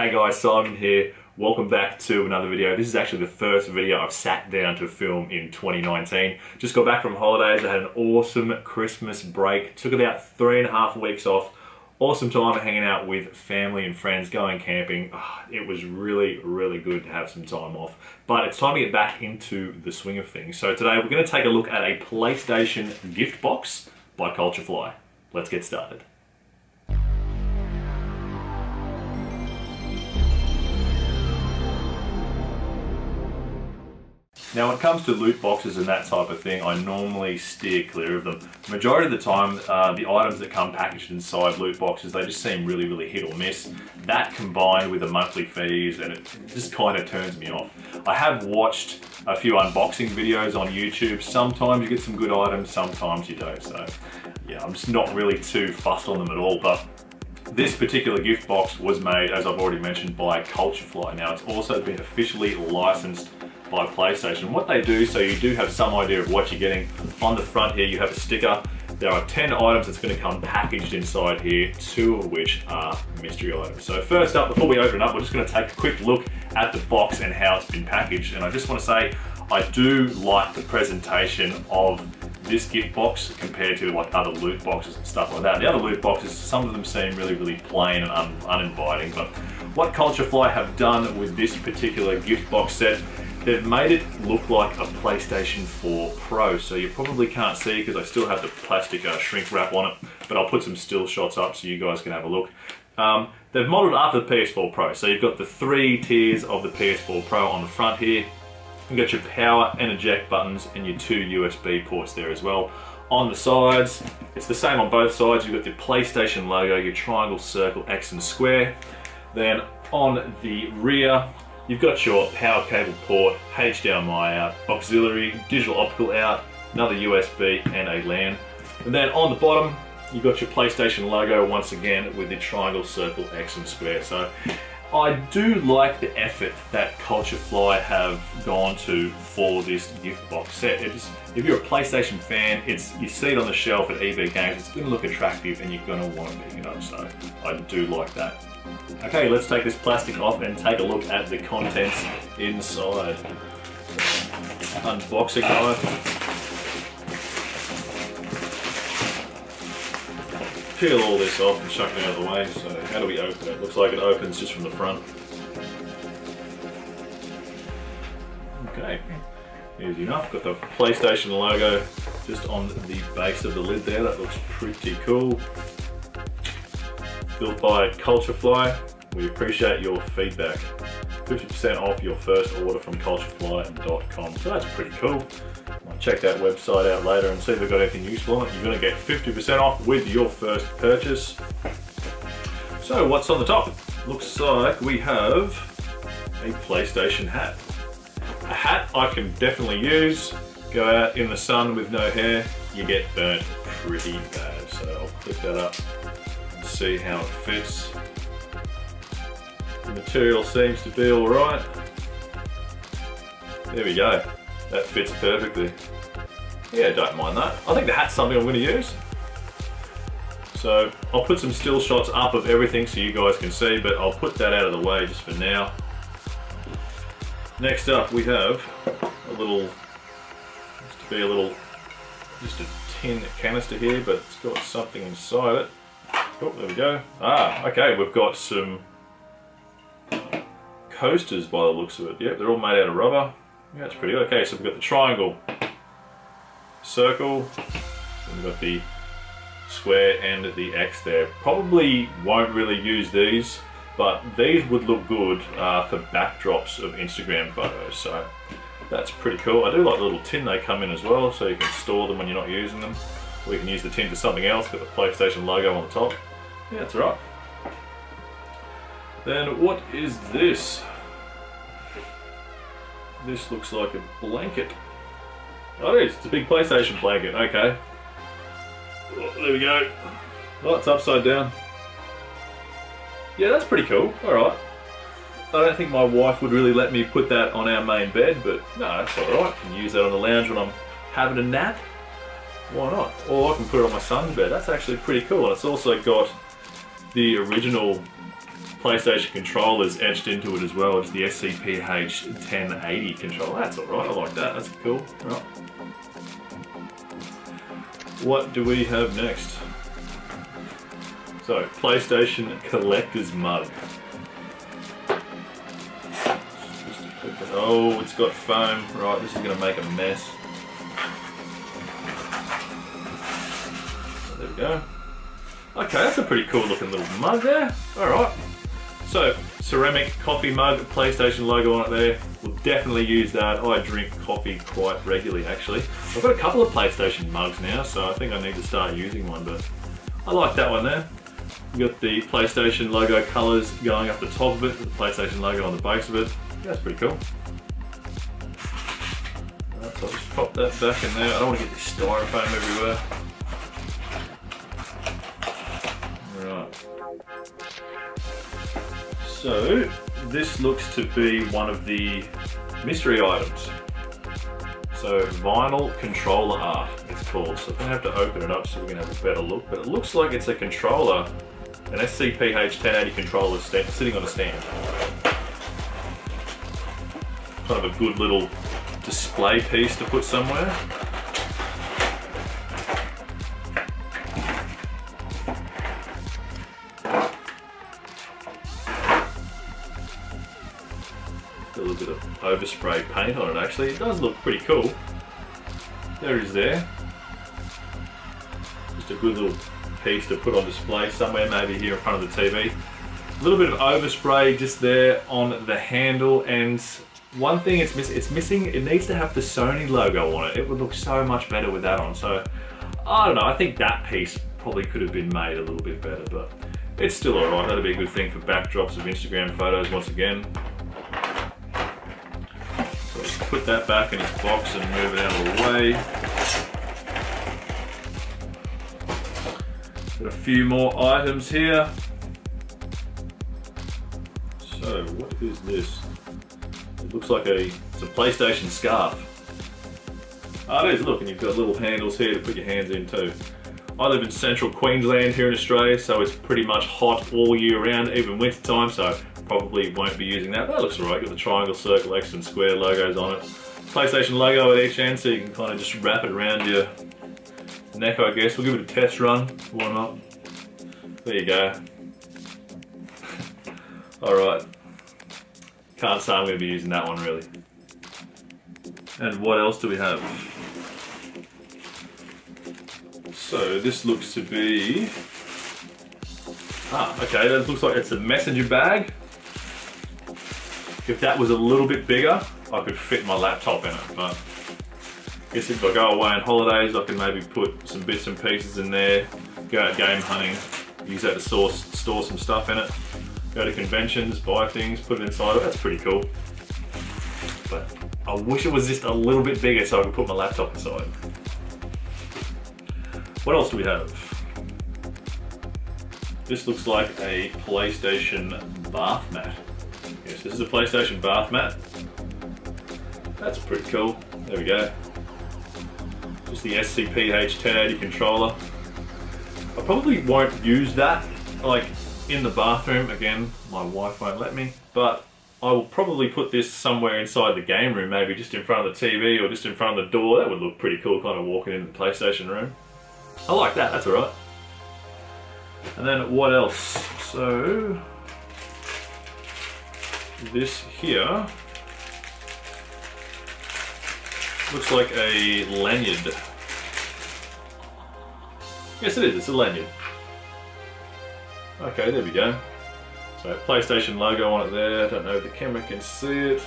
Hey guys, Simon here. Welcome back to another video. This is actually the first video I've sat down to film in 2019. Just got back from holidays. I had an awesome Christmas break. Took about three and a half weeks off. Awesome time hanging out with family and friends, going camping. Oh, it was really, really good to have some time off. But it's time to get back into the swing of things. So today we're going to take a look at a PlayStation gift box by Culturefly. Let's get started. Now when it comes to loot boxes and that type of thing, I normally steer clear of them. Majority of the time, uh, the items that come packaged inside loot boxes, they just seem really, really hit or miss. That combined with the monthly fees, and it just kind of turns me off. I have watched a few unboxing videos on YouTube. Sometimes you get some good items, sometimes you don't. So yeah, I'm just not really too fussed on them at all. But this particular gift box was made, as I've already mentioned, by Culturefly. Now it's also been officially licensed by PlayStation. What they do, so you do have some idea of what you're getting. On the front here, you have a sticker. There are 10 items that's gonna come packaged inside here, two of which are mystery items. So first up, before we open up, we're just gonna take a quick look at the box and how it's been packaged. And I just wanna say, I do like the presentation of this gift box compared to like other loot boxes and stuff like that. The other loot boxes, some of them seem really, really plain and un uninviting, but what Culturefly have done with this particular gift box set They've made it look like a PlayStation 4 Pro, so you probably can't see because I still have the plastic uh, shrink wrap on it, but I'll put some still shots up so you guys can have a look. Um, they've modeled after the PS4 Pro, so you've got the three tiers of the PS4 Pro on the front here. You've got your power and eject buttons and your two USB ports there as well. On the sides, it's the same on both sides. You've got the PlayStation logo, your triangle, circle, X and square. Then on the rear, You've got your power cable port, HDMI out, auxiliary, digital optical out, another USB and a LAN. And then on the bottom, you've got your PlayStation logo once again with the triangle, circle, X and square. So I do like the effort that Culturefly have gone to for this gift box set. It's, if you're a PlayStation fan, it's you see it on the shelf at EB Games, it's going to look attractive and you're going to want to pick it up. So I do like that. Okay, let's take this plastic off and take a look at the contents inside. Unboxing knife. Peel all this off and chuck it out of the way. So how do we open it? Looks like it opens just from the front. Okay, easy enough. Got the PlayStation logo just on the base of the lid there. That looks pretty cool built by Culturefly. We appreciate your feedback. 50% off your first order from culturefly.com. So that's pretty cool. I'll check that website out later and see if they've got anything useful on it. You're going to get 50% off with your first purchase. So what's on the top? Looks like we have a PlayStation hat. A hat I can definitely use. Go out in the sun with no hair, you get burnt pretty bad. So I'll click that up see how it fits. The material seems to be alright. There we go. That fits perfectly. Yeah, don't mind that. I think the hat's something I'm going to use. So I'll put some still shots up of everything so you guys can see, but I'll put that out of the way just for now. Next up we have a little, to be a little, just a tin canister here, but it's got something inside it. Oh, there we go. Ah, okay, we've got some coasters by the looks of it. Yep, they're all made out of rubber. Yeah, that's pretty good. Okay, so we've got the triangle, circle, we've got the square and the X there. Probably won't really use these, but these would look good uh, for backdrops of Instagram photos, so that's pretty cool. I do like the little tin they come in as well, so you can store them when you're not using them. You can use the tin for something else, got the PlayStation logo on the top. Yeah, that's right. Then what is this? This looks like a blanket. Oh, it is. It's a big PlayStation blanket. Okay. Oh, there we go. Oh, it's upside down. Yeah, that's pretty cool. Alright. I don't think my wife would really let me put that on our main bed, but no, that's alright. I can use that on the lounge when I'm having a nap. Why not? Or I can put it on my son's bed. That's actually pretty cool. And it's also got the original PlayStation controllers etched into it as well. It's the SCPH 1080 controller. That's alright, I like that. That's cool. Right. What do we have next? So, PlayStation Collector's Mug. Oh, it's got foam. Right, this is going to make a mess. There we go. Okay, that's a pretty cool looking little mug there. Alright. So, ceramic coffee mug, PlayStation logo on it there. We'll definitely use that. I drink coffee quite regularly actually. I've got a couple of PlayStation mugs now, so I think I need to start using one, but I like that one there. Got the PlayStation logo colours going up the top of it, the PlayStation logo on the base of it. Yeah, that's pretty cool. So I'll just pop that back in there. I don't want to get this styrofoam everywhere. So, this looks to be one of the mystery items. So, vinyl controller art, it's called. So, I'm to have to open it up so we can have a better look. But it looks like it's a controller, an SCPH 1080 controller sitting on a stand. Kind of a good little display piece to put somewhere. Overspray paint on it actually. It does look pretty cool. There is there. Just a good little piece to put on display somewhere, maybe here in front of the TV. A little bit of overspray just there on the handle and one thing it's, miss it's missing, it needs to have the Sony logo on it. It would look so much better with that on. So, I don't know, I think that piece probably could have been made a little bit better, but it's still alright. That'd be a good thing for backdrops of Instagram photos once again put that back in its box and move it out of the way. Got a few more items here. So, what is this? It looks like a, it's a PlayStation scarf. Ah, it is, look, and you've got little handles here to put your hands in too. I live in central Queensland here in Australia, so it's pretty much hot all year round, even winter time, so probably won't be using that. That looks alright, got the triangle, circle, X and square logos on it. PlayStation logo at each end so you can kind of just wrap it around your neck I guess. We'll give it a test run, why not? There you go. alright. Can't say I'm going to be using that one really. And what else do we have? So this looks to be... Ah, okay, that looks like it's a messenger bag. If that was a little bit bigger, I could fit my laptop in it, but I guess if I go away on holidays, I can maybe put some bits and pieces in there, go out game hunting, use that to source, store some stuff in it, go to conventions, buy things, put it inside it, that's pretty cool. But I wish it was just a little bit bigger so I could put my laptop inside. What else do we have? This looks like a PlayStation bath mat. This is a PlayStation bath mat. That's pretty cool. There we go. Just the SCPH 1080 controller. I probably won't use that like in the bathroom. Again, my wife won't let me, but I will probably put this somewhere inside the game room, maybe just in front of the TV or just in front of the door. That would look pretty cool, kind of walking into the PlayStation room. I like that, that's alright. And then what else? So, this here looks like a lanyard. Yes it is, it's a lanyard. Okay, there we go. So PlayStation logo on it there, I don't know if the camera can see it.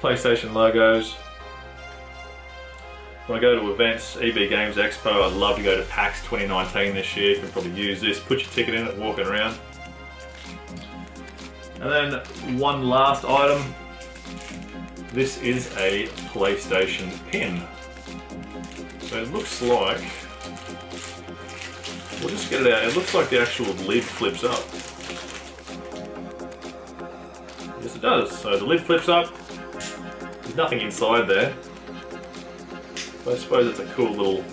PlayStation logos. When I go to events, EB Games Expo, I'd love to go to PAX 2019 this year. You can probably use this, put your ticket in it, walking around. And then one last item. This is a PlayStation pin. So it looks like, we'll just get it out, it looks like the actual lid flips up. Yes it does, so the lid flips up, there's nothing inside there. But I suppose it's a cool little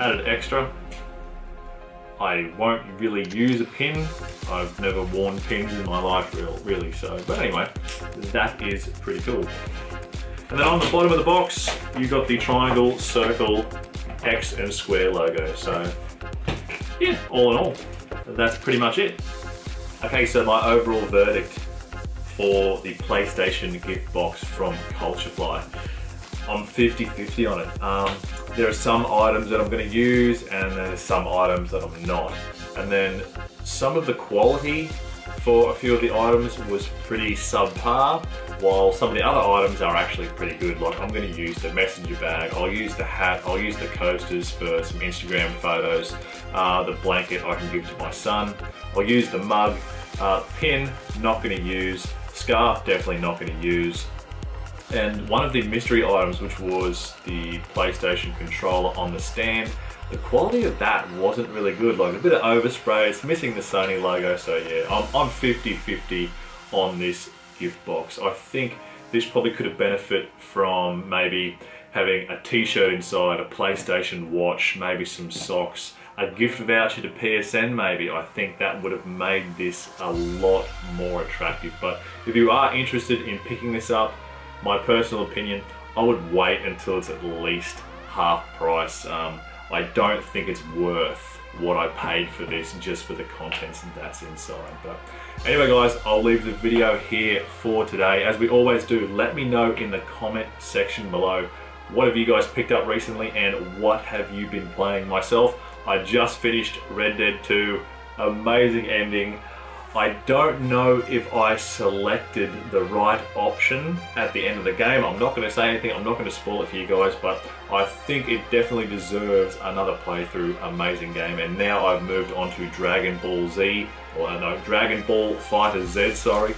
added extra. I won't really use a pin. I've never worn pins in my life really, so. But anyway, that is pretty cool. And then on the bottom of the box, you've got the triangle, circle, X and square logo. So yeah, all in all, that's pretty much it. Okay, so my overall verdict for the PlayStation gift box from Culturefly. I'm 50-50 on it. Um, there are some items that I'm going to use and there's some items that I'm not. And then some of the quality for a few of the items was pretty subpar, while some of the other items are actually pretty good. Like I'm going to use the messenger bag, I'll use the hat, I'll use the coasters for some Instagram photos, uh, the blanket I can give to my son, I'll use the mug, uh, pin, not going to use, scarf, definitely not going to use, and one of the mystery items, which was the PlayStation controller on the stand, the quality of that wasn't really good. Like a bit of overspray, it's missing the Sony logo. So yeah, I'm 50-50 on this gift box. I think this probably could have benefit from maybe having a t-shirt inside, a PlayStation watch, maybe some socks, a gift voucher to PSN maybe. I think that would have made this a lot more attractive. But if you are interested in picking this up, my personal opinion, I would wait until it's at least half price. Um, I don't think it's worth what I paid for this just for the contents and that's inside. But anyway guys, I'll leave the video here for today. As we always do, let me know in the comment section below what have you guys picked up recently and what have you been playing myself. I just finished Red Dead 2, amazing ending. I don't know if I selected the right option at the end of the game. I'm not going to say anything, I'm not going to spoil it for you guys, but I think it definitely deserves another playthrough. Amazing game. And now I've moved on to Dragon Ball Z, or no, Dragon Ball Fighter Z, sorry.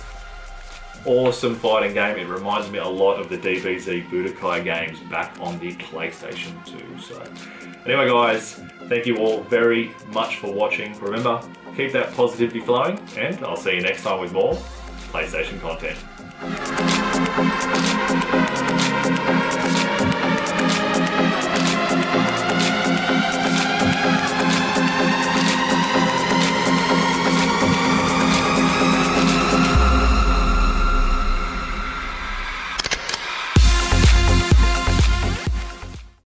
Awesome fighting game. It reminds me a lot of the DBZ Budokai games back on the PlayStation 2. So, Anyway guys, thank you all very much for watching. Remember, keep that positivity flowing and I'll see you next time with more PlayStation content.